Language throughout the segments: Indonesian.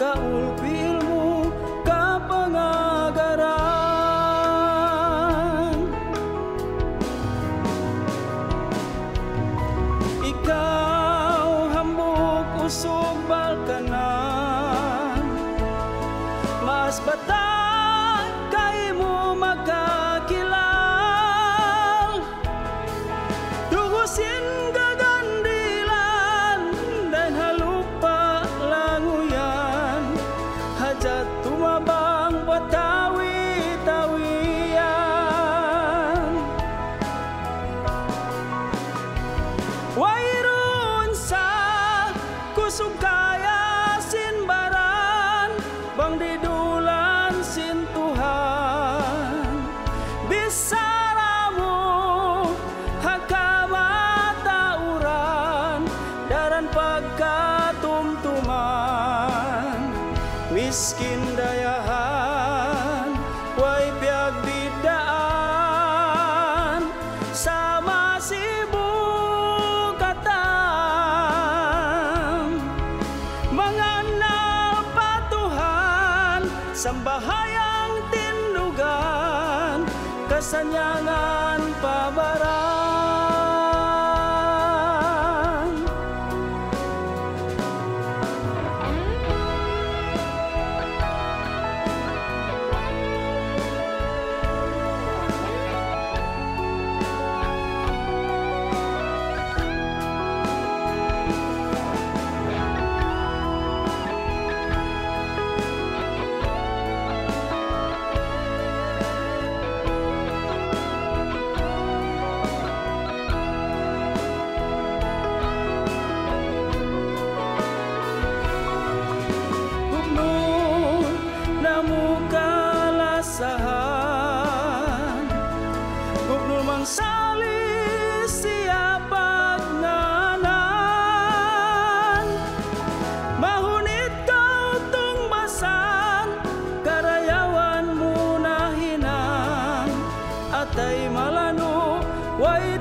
Go. Miskin dayahan Way biag bidaan Sama sibukatan Mengenal patuhan Sambahayang tindugan Kesenyangan pabaran sali siya pagnganan Mahunit ka utong masan Karayawan mo na hinang Atay malano, way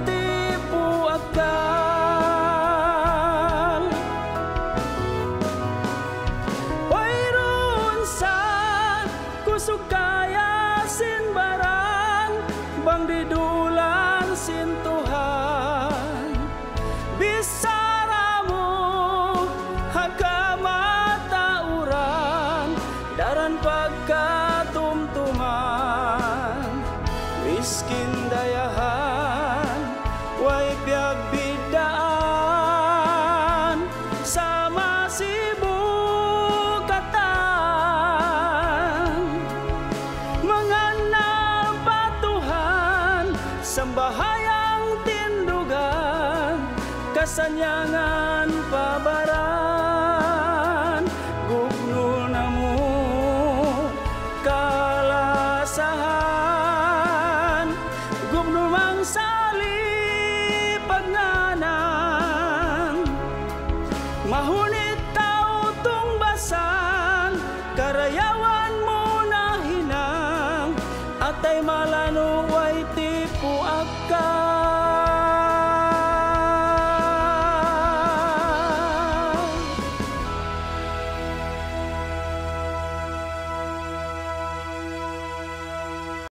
Miskin dayahan Way biag bidaan Sama sibukatan Mengenal patuhan Sembahayang tindugan Kesenyangan pabaran Natay malanu way ti puak